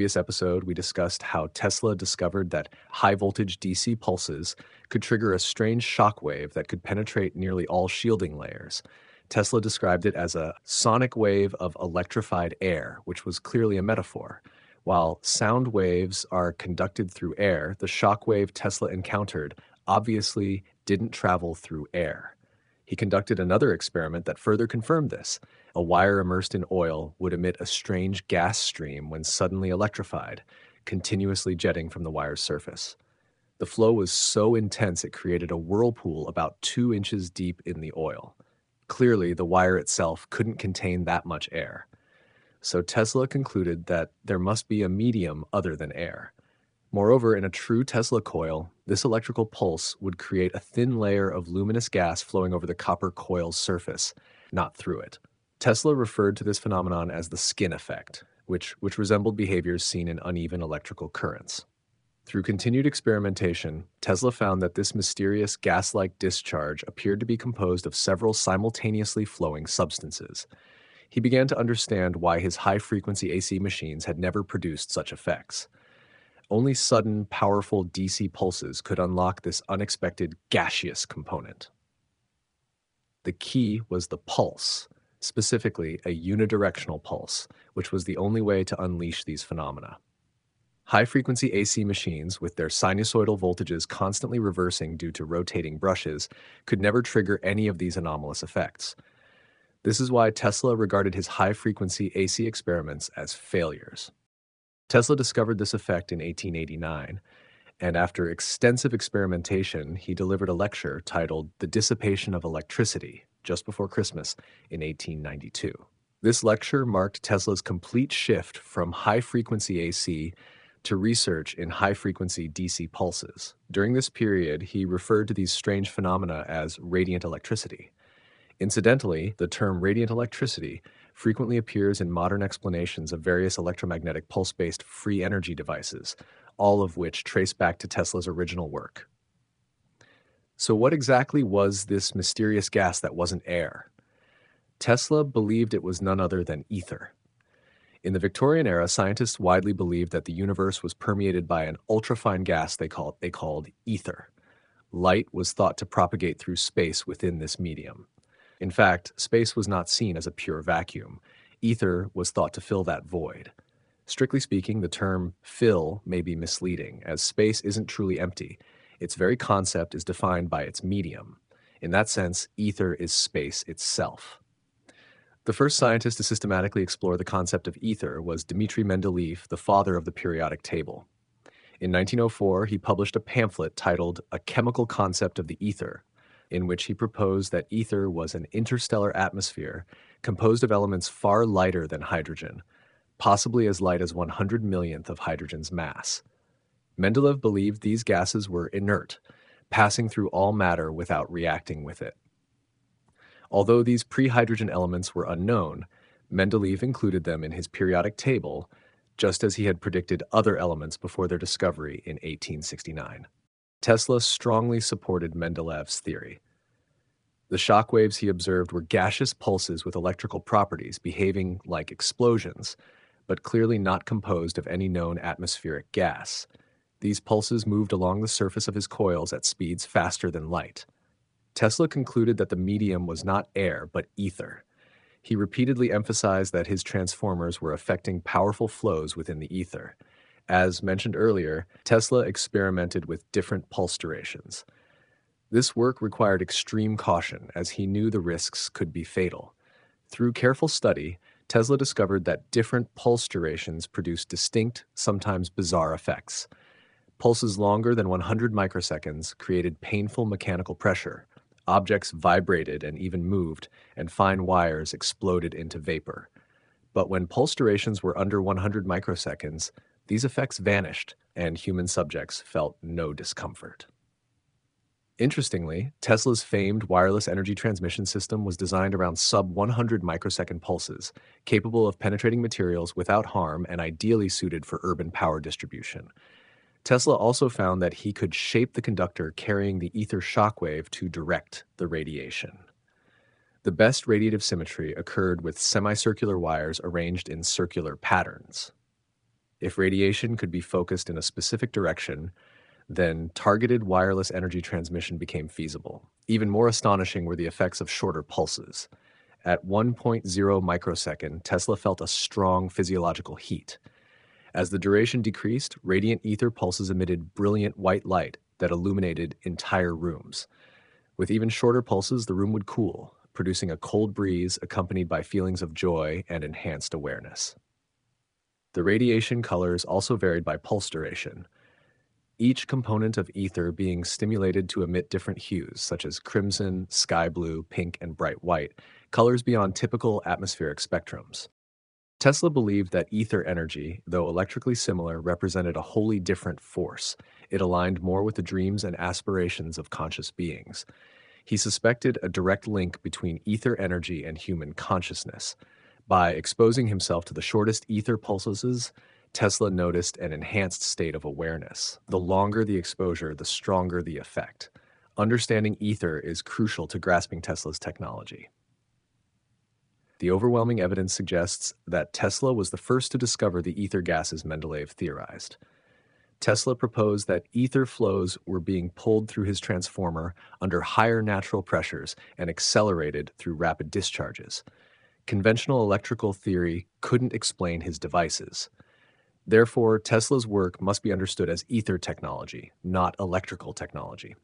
previous episode, we discussed how Tesla discovered that high voltage DC pulses could trigger a strange shock wave that could penetrate nearly all shielding layers. Tesla described it as a sonic wave of electrified air, which was clearly a metaphor. While sound waves are conducted through air, the shock wave Tesla encountered obviously didn't travel through air. He conducted another experiment that further confirmed this. A wire immersed in oil would emit a strange gas stream when suddenly electrified, continuously jetting from the wire's surface. The flow was so intense it created a whirlpool about two inches deep in the oil. Clearly, the wire itself couldn't contain that much air. So Tesla concluded that there must be a medium other than air. Moreover, in a true Tesla coil, this electrical pulse would create a thin layer of luminous gas flowing over the copper coil's surface, not through it. Tesla referred to this phenomenon as the skin effect, which, which resembled behaviors seen in uneven electrical currents. Through continued experimentation, Tesla found that this mysterious gas like discharge appeared to be composed of several simultaneously flowing substances. He began to understand why his high frequency AC machines had never produced such effects. Only sudden, powerful DC pulses could unlock this unexpected gaseous component. The key was the pulse, specifically a unidirectional pulse, which was the only way to unleash these phenomena. High frequency AC machines, with their sinusoidal voltages constantly reversing due to rotating brushes, could never trigger any of these anomalous effects. This is why Tesla regarded his high frequency AC experiments as failures. Tesla discovered this effect in 1889, and after extensive experimentation, he delivered a lecture titled The Dissipation of Electricity just before Christmas in 1892. This lecture marked Tesla's complete shift from high frequency AC to research in high frequency DC pulses. During this period, he referred to these strange phenomena as radiant electricity. Incidentally, the term radiant electricity frequently appears in modern explanations of various electromagnetic pulse based free energy devices, all of which trace back to Tesla's original work. So, what exactly was this mysterious gas that wasn't air? Tesla believed it was none other than ether. In the Victorian era, scientists widely believed that the universe was permeated by an ultrafine gas they called, they called ether. Light was thought to propagate through space within this medium. In fact, space was not seen as a pure vacuum. Ether was thought to fill that void. Strictly speaking, the term fill may be misleading, as space isn't truly empty. Its very concept is defined by its medium. In that sense, ether is space itself. The first scientist to systematically explore the concept of ether was Dmitri Mendeleev, the father of the periodic table. In 1904, he published a pamphlet titled A Chemical Concept of the Ether, in which he proposed that ether was an interstellar atmosphere composed of elements far lighter than hydrogen, possibly as light as 100 millionth of hydrogen's mass. Mendeleev believed these gases were inert, passing through all matter without reacting with it. Although these pre hydrogen elements were unknown, Mendeleev included them in his periodic table, just as he had predicted other elements before their discovery in 1869. Tesla strongly supported Mendeleev's theory. The shock waves he observed were gaseous pulses with electrical properties behaving like explosions, but clearly not composed of any known atmospheric gas. These pulses moved along the surface of his coils at speeds faster than light. Tesla concluded that the medium was not air, but ether. He repeatedly emphasized that his transformers were affecting powerful flows within the ether. As mentioned earlier, Tesla experimented with different pulse durations. This work required extreme caution as he knew the risks could be fatal. Through careful study, Tesla discovered that different pulse durations produced distinct, sometimes bizarre effects. Pulses longer than 100 microseconds created painful mechanical pressure. Objects vibrated and even moved, and fine wires exploded into vapor. But when pulse durations were under 100 microseconds, these effects vanished, and human subjects felt no discomfort. Interestingly, Tesla's famed wireless energy transmission system was designed around sub 100 microsecond pulses, capable of penetrating materials without harm and ideally suited for urban power distribution. Tesla also found that he could shape the conductor carrying the ether shockwave to direct the radiation. The best radiative symmetry occurred with semicircular wires arranged in circular patterns. If radiation could be focused in a specific direction, then targeted wireless energy transmission became feasible. Even more astonishing were the effects of shorter pulses. At 1.0 microsecond, Tesla felt a strong physiological heat. As the duration decreased, radiant ether pulses emitted brilliant white light that illuminated entire rooms. With even shorter pulses, the room would cool, producing a cold breeze accompanied by feelings of joy and enhanced awareness. The radiation colors also varied by pulse duration, each component of ether being stimulated to emit different hues, such as crimson, sky blue, pink, and bright white, colors beyond typical atmospheric spectrums. Tesla believed that ether energy, though electrically similar, represented a wholly different force. It aligned more with the dreams and aspirations of conscious beings. He suspected a direct link between ether energy and human consciousness. By exposing himself to the shortest ether pulses, Tesla noticed an enhanced state of awareness. The longer the exposure, the stronger the effect. Understanding ether is crucial to grasping Tesla's technology. The overwhelming evidence suggests that Tesla was the first to discover the ether gases Mendeleev theorized. Tesla proposed that ether flows were being pulled through his transformer under higher natural pressures and accelerated through rapid discharges. Conventional electrical theory couldn't explain his devices. Therefore, Tesla's work must be understood as ether technology, not electrical technology.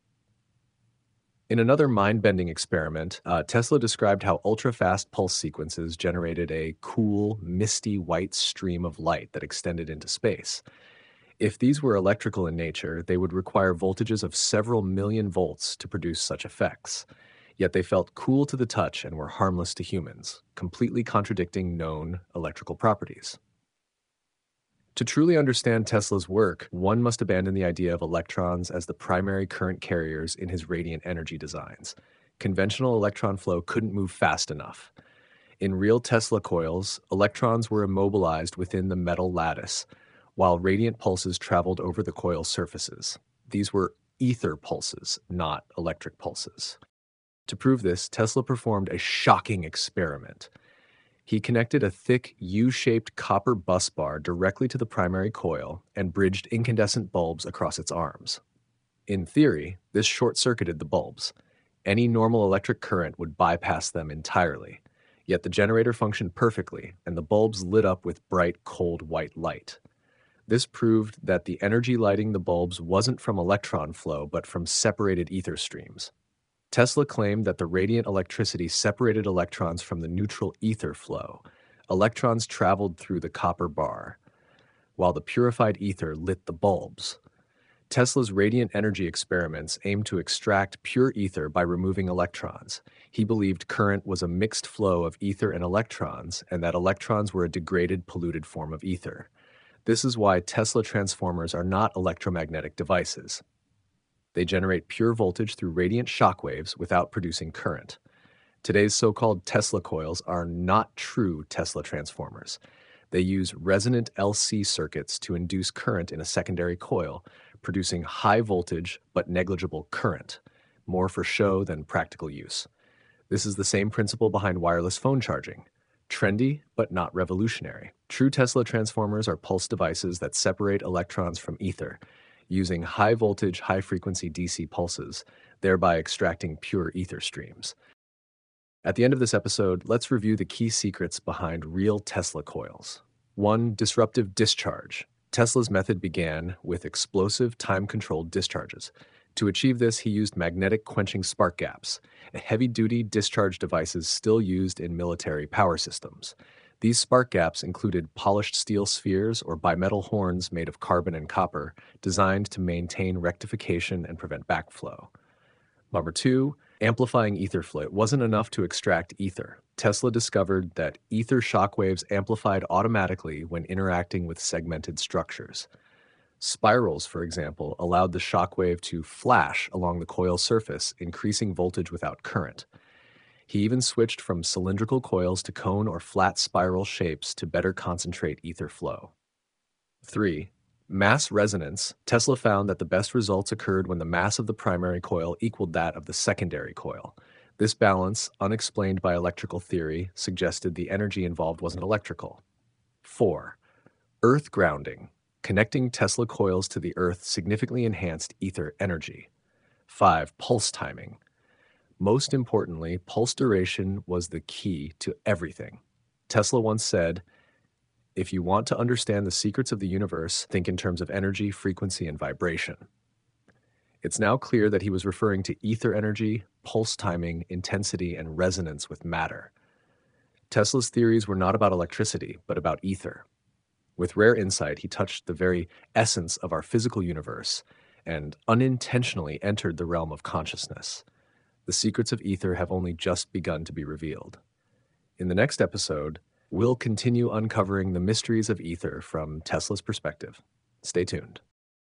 In another mind bending experiment, uh, Tesla described how ultra fast pulse sequences generated a cool, misty white stream of light that extended into space. If these were electrical in nature, they would require voltages of several million volts to produce such effects. Yet they felt cool to the touch and were harmless to humans, completely contradicting known electrical properties. To truly understand Tesla's work, one must abandon the idea of electrons as the primary current carriers in his radiant energy designs. Conventional electron flow couldn't move fast enough. In real Tesla coils, electrons were immobilized within the metal lattice, while radiant pulses traveled over the coil surfaces. These were ether pulses, not electric pulses. To prove this, Tesla performed a shocking experiment. He connected a thick U-shaped copper bus bar directly to the primary coil and bridged incandescent bulbs across its arms. In theory, this short-circuited the bulbs. Any normal electric current would bypass them entirely. Yet the generator functioned perfectly, and the bulbs lit up with bright, cold white light. This proved that the energy lighting the bulbs wasn't from electron flow, but from separated ether streams. Tesla claimed that the radiant electricity separated electrons from the neutral ether flow. Electrons traveled through the copper bar, while the purified ether lit the bulbs. Tesla's radiant energy experiments aimed to extract pure ether by removing electrons. He believed current was a mixed flow of ether and electrons, and that electrons were a degraded, polluted form of ether. This is why Tesla transformers are not electromagnetic devices. They generate pure voltage through radiant shock waves without producing current. Today's so called Tesla coils are not true Tesla transformers. They use resonant LC circuits to induce current in a secondary coil, producing high voltage but negligible current, more for show than practical use. This is the same principle behind wireless phone charging. Trendy, but not revolutionary. True Tesla transformers are pulse devices that separate electrons from ether using high voltage, high frequency DC pulses, thereby extracting pure ether streams. At the end of this episode, let's review the key secrets behind real Tesla coils. 1. Disruptive discharge. Tesla's method began with explosive, time controlled discharges. To achieve this, he used magnetic quenching spark gaps, heavy duty discharge devices still used in military power systems. These spark gaps included polished steel spheres or bimetal horns made of carbon and copper, designed to maintain rectification and prevent backflow. Number two, amplifying ether flow. Wasn't enough to extract ether. Tesla discovered that ether shock waves amplified automatically when interacting with segmented structures. Spirals, for example, allowed the shock wave to flash along the coil surface, increasing voltage without current. He even switched from cylindrical coils to cone or flat spiral shapes to better concentrate ether flow. 3. Mass resonance. Tesla found that the best results occurred when the mass of the primary coil equaled that of the secondary coil. This balance, unexplained by electrical theory, suggested the energy involved wasn't electrical. 4. Earth grounding. Connecting Tesla coils to the Earth significantly enhanced ether energy. 5. Pulse timing. Most importantly, pulse duration was the key to everything. Tesla once said, If you want to understand the secrets of the universe, think in terms of energy, frequency, and vibration. It's now clear that he was referring to ether energy, pulse timing, intensity, and resonance with matter. Tesla's theories were not about electricity, but about ether. With rare insight, he touched the very essence of our physical universe and unintentionally entered the realm of consciousness. The secrets of ether have only just begun to be revealed. In the next episode, we'll continue uncovering the mysteries of ether from Tesla's perspective. Stay tuned.